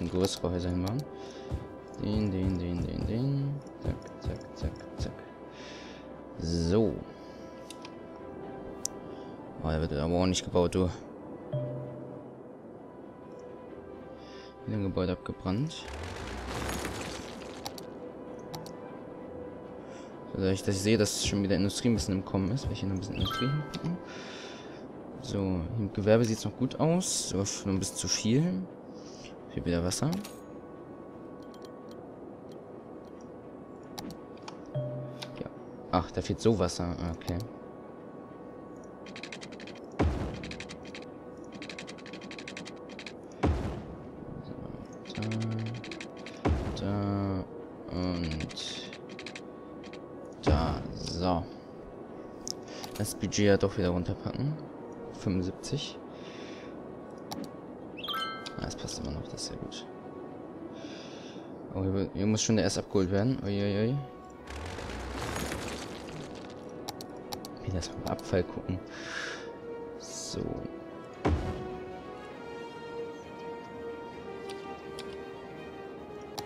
bisschen größere Häuser hinbauen. Den, den, den, den, den. Zack, zack, zack, zack. So. Oh, der wird aber auch nicht gebaut, du. Wieder ein Gebäude abgebrannt. So, dass ich, dass ich sehe, dass schon wieder Industrie ein bisschen im Kommen ist. Ich hier noch ein bisschen Industrie hinpacken. So, im Gewerbe sieht es noch gut aus. So, nur ein bisschen zu viel. Hier wieder Wasser. Ja. Ach, da fehlt so Wasser. Okay. So, da, da und da. So. Das Budget ja doch wieder runterpacken. 75. Das immer noch, das ist sehr gut. Oh, hier, muss schon der erst abgeholt werden. Uiuiui. Wie das beim Abfall gucken. So.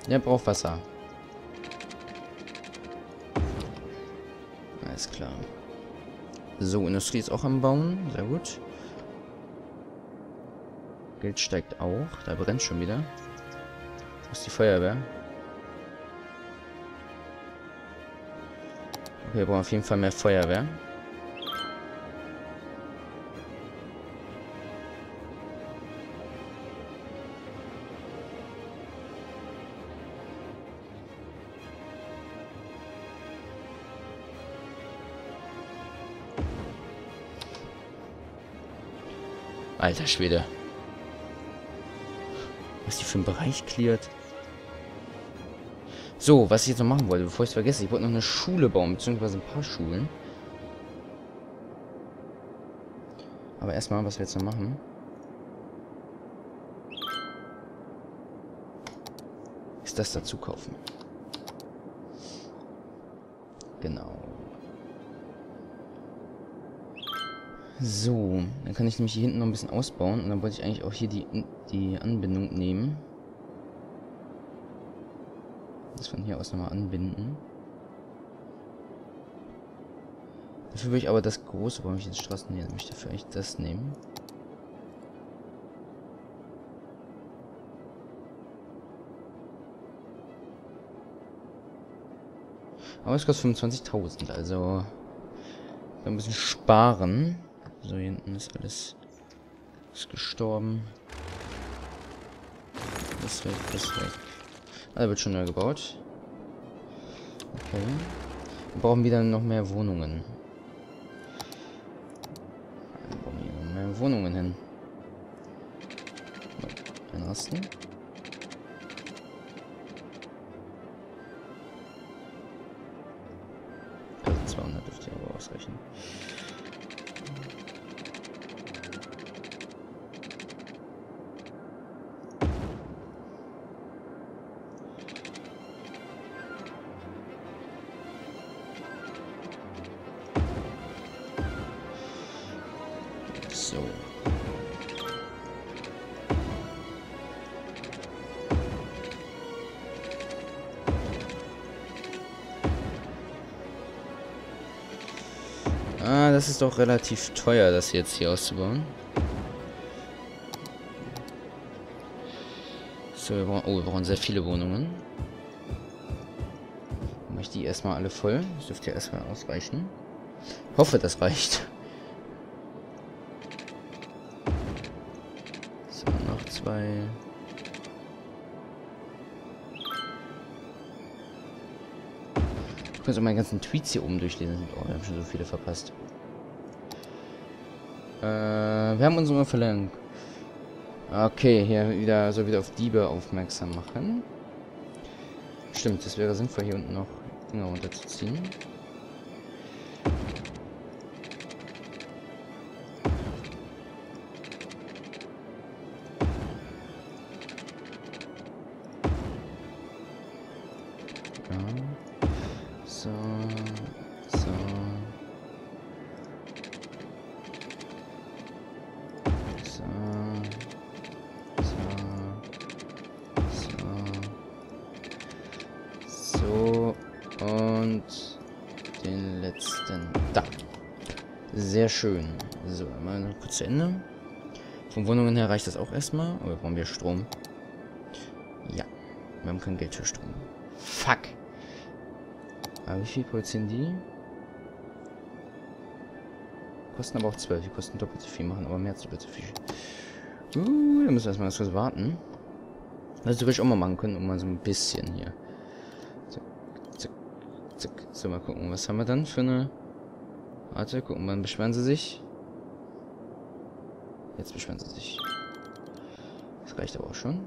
Der braucht Wasser. Alles klar. So, Industrie ist auch am Bauen. Sehr gut. Geld steigt auch. Da brennt schon wieder. Wo ist die Feuerwehr? Okay, wir brauchen auf jeden Fall mehr Feuerwehr. Alter Schwede. Was die für ein Bereich cleart. So, was ich jetzt noch machen wollte, bevor ich es vergesse. Ich wollte noch eine Schule bauen, beziehungsweise ein paar Schulen. Aber erstmal, was wir jetzt noch machen. Ist das dazu kaufen. Genau. So, dann kann ich nämlich hier hinten noch ein bisschen ausbauen. Und dann wollte ich eigentlich auch hier die, die Anbindung nehmen. Das von hier aus nochmal anbinden. Dafür würde ich aber das große, ich jetzt Straßen hier möchte, dafür eigentlich das nehmen. Aber es kostet 25.000, also ein bisschen sparen. So, hier hinten ist alles ist gestorben. Das weg, das weg. Ah, wird schon neu gebaut. Okay. Wir brauchen wieder noch mehr Wohnungen. Wir brauchen hier noch mehr Wohnungen hin. Einrasten. Das ist doch relativ teuer, das jetzt hier auszubauen. So, wir brauchen, oh, wir brauchen sehr viele Wohnungen. Mache ich die erstmal alle voll. Das dürfte ja erstmal ausreichen. Hoffe, das reicht. So, noch zwei. Ich muss auch meine ganzen Tweets hier oben durchlesen. Oh, wir haben schon so viele verpasst. Äh, wir haben uns immer verlangt. Okay, hier wieder so wieder auf Diebe aufmerksam machen. Stimmt, das wäre sinnvoll, hier unten noch Dinger runterzuziehen. Sehr schön. So, mal kurz zu Ende. Von Wohnungen her reicht das auch erstmal. Aber brauchen wir Strom. Ja. Wir haben kein Geld für Strom. Fuck. Aber wie viel produzieren die? Kosten aber auch 12. Die kosten doppelt so viel, machen aber mehr als doppelt so viel. Uh, da müssen wir erstmal kurz warten. Das würde ich auch mal machen können, um mal so ein bisschen hier. Zack, zack, zack. So, mal gucken, was haben wir dann für eine... Warte, gucken, wann beschweren sie sich? Jetzt beschweren sie sich. Das reicht aber auch schon.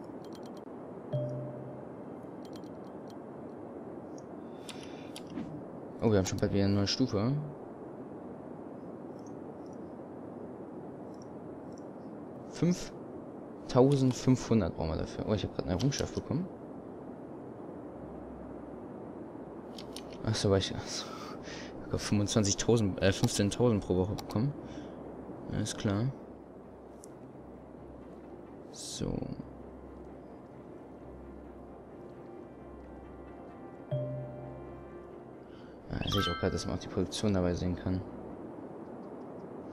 Oh, wir haben schon bald wieder eine neue Stufe. Fünf 1500 brauchen wir dafür. Oh, ich habe gerade eine Errungenschaft bekommen. Achso, weil ich achso, 25.000, äh, 15.000 pro Woche bekommen. Alles klar. So. Ah, sehe ich auch gerade, dass man auch die Produktion dabei sehen kann.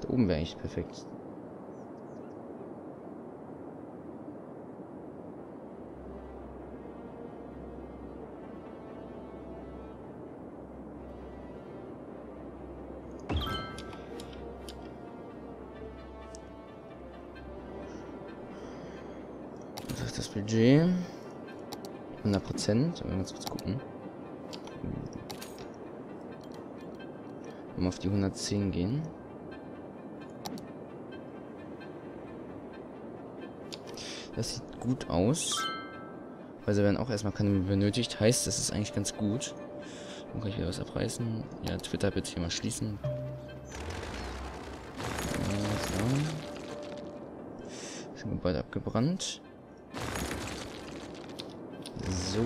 Da oben wäre eigentlich perfekt. Budget. 100 Prozent. Ganz kurz gucken. Mal auf die 110 gehen. Das sieht gut aus. Weil sie werden auch erstmal keine benötigt. Heißt, das ist eigentlich ganz gut. Dann kann ich wieder was abreißen. Ja, Twitter bitte hier mal schließen. So. Das Gebäude abgebrannt. So.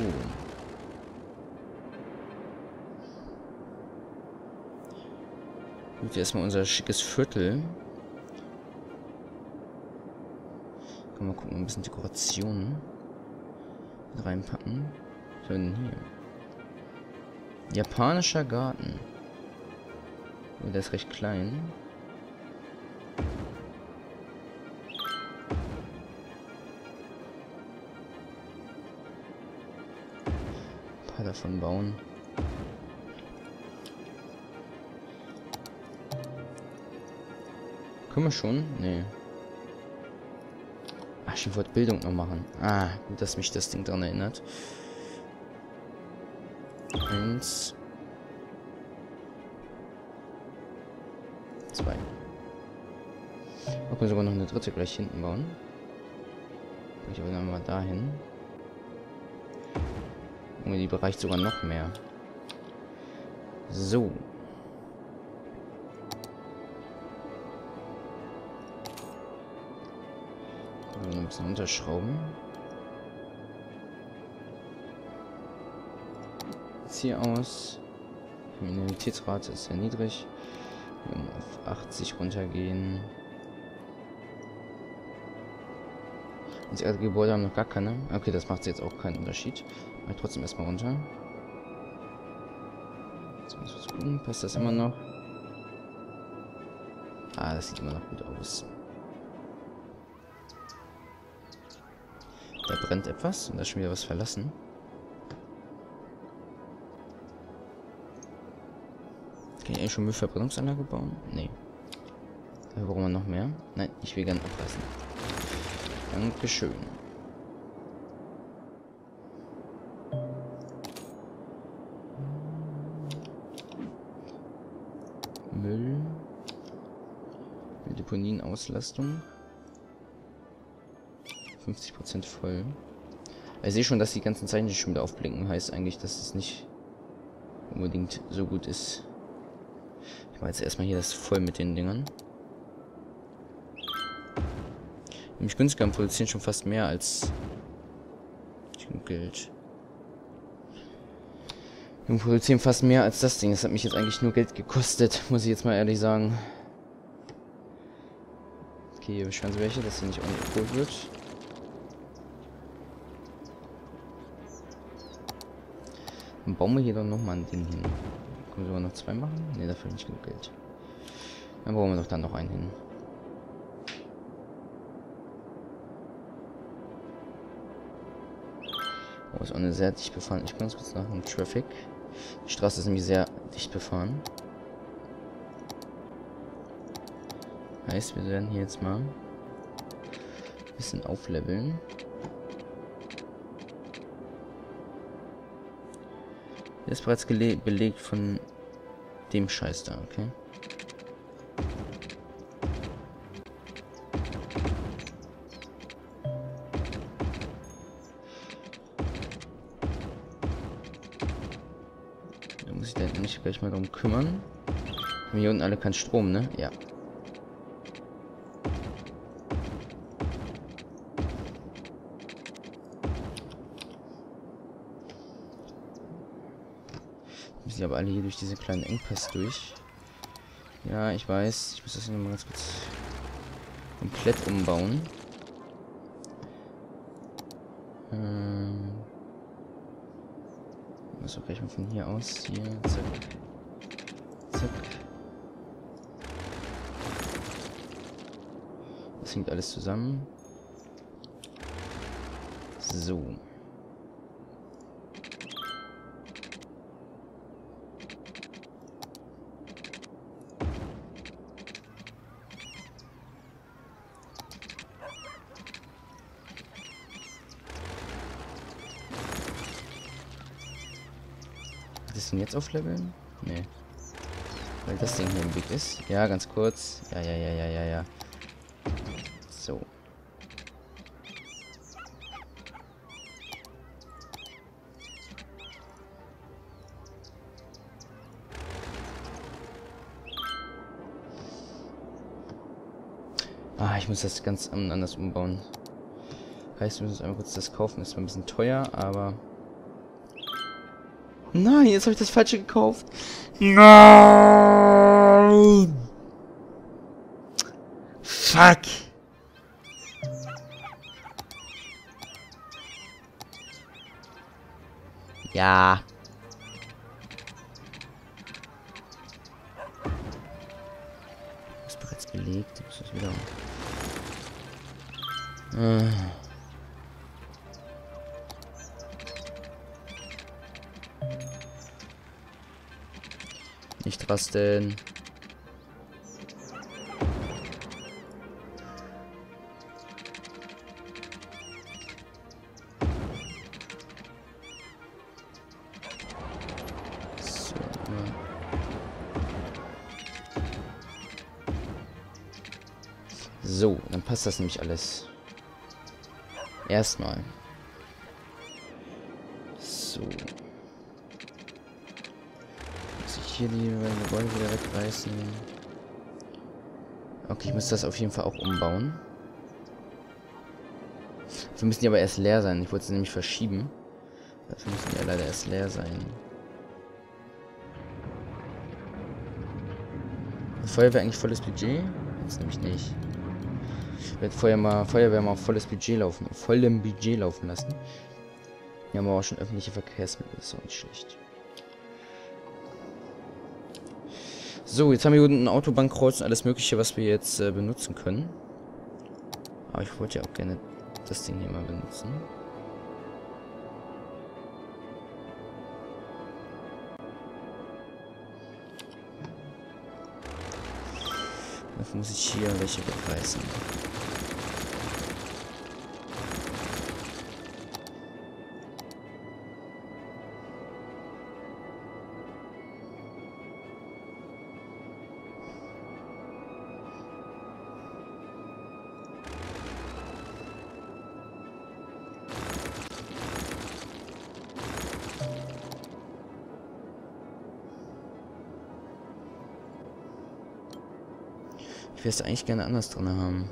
Gut, erstmal unser schickes Viertel. Können wir mal gucken, ein bisschen Dekorationen reinpacken. Was denn hier? Japanischer Garten. Der ist recht klein. Davon bauen. Können wir schon? Nee. Ach, ich wollte Bildung noch machen. Ah, gut, dass mich das Ding daran erinnert. Eins. Zwei. Wir können sogar noch eine dritte gleich hinten bauen. Ich aber dann mal dahin. Junge, die bereicht sogar noch mehr. So. Noch ein bisschen unterschrauben. Jetzt hier aus. Kriminalitätsrate ist sehr niedrig. Auf 80 runtergehen. Das erste Gebäude haben noch gar keine. Okay, das macht jetzt auch keinen Unterschied. Aber trotzdem erstmal runter. Jetzt muss ich gucken. Passt das immer noch? Ah, das sieht immer noch gut aus. Da brennt etwas und da ist schon wieder was verlassen. Kann ich eigentlich schon Müllverbrennungsanlage bauen? Nee. Da brauchen wir noch mehr. Nein, ich will gerne abreißen. Dankeschön. Deponienauslastung. 50% voll. Ich sehe schon, dass die ganzen Zeichen schon wieder aufblinken. Heißt eigentlich, dass es nicht unbedingt so gut ist. Ich mache jetzt erstmal hier das voll mit den Dingern. Nämlich günstiger produzieren schon fast mehr als Geld. Wir produzieren fast mehr als das Ding. Das hat mich jetzt eigentlich nur Geld gekostet, muss ich jetzt mal ehrlich sagen. Okay, hier beschweren sie welche, dass sie nicht ordentlich geholt wird. Dann bauen wir hier doch nochmal ein Ding hin. Können wir sogar noch zwei machen? Ne, dafür nicht genug Geld. Dann brauchen wir doch dann noch einen hin. Oh, ist auch eine sehr dicht befahren. Ich kann uns kurz nach dem Traffic. Die Straße ist nämlich sehr dicht befahren. Heißt, wir werden hier jetzt mal ein bisschen aufleveln. Der ist bereits belegt von dem Scheiß da, okay? Da muss ich da nicht gleich mal darum kümmern. Haben hier unten alle keinen Strom, ne? Ja. Müssen aber alle hier durch diese kleinen Engpass durch. Ja, ich weiß. Ich muss das hier nochmal ganz kurz komplett umbauen. Ähm. Auch gleich mal von hier aus. Hier, zack. Zack. Das hängt alles zusammen. So. das denn jetzt aufleveln? Nee. Weil das Ding hier im Weg ist. Ja, ganz kurz. Ja, ja, ja, ja, ja, ja. So. Ah, ich muss das ganz anders umbauen. Heißt, wir müssen einmal kurz das kaufen. Ist zwar ein bisschen teuer, aber Nein, jetzt habe ich das falsche gekauft. Nein! Fuck! Ja. Ist bereits belegt. Muss das wieder. Äh. Nicht rasten. So. So, dann passt das nämlich alles. Erstmal. Hier die Gebäude wieder wegreißen. Okay, ich muss das auf jeden Fall auch umbauen. Wir müssen die aber erst leer sein. Ich wollte sie nämlich verschieben. Dafür müssen die ja leider erst leer sein. Feuerwehr eigentlich volles Budget? Jetzt nämlich nicht. Ich werde Feuer mal, Feuerwehr mal auf volles Budget laufen. Auf vollem Budget laufen lassen. Wir haben aber auch schon öffentliche Verkehrsmittel. Ist auch nicht schlecht. So, jetzt haben wir hier unten ein Autobahnkreuz und alles mögliche, was wir jetzt äh, benutzen können. Aber ich wollte ja auch gerne das Ding hier mal benutzen. Dafür muss ich hier welche wegreißen. Ich will es eigentlich gerne anders drin haben.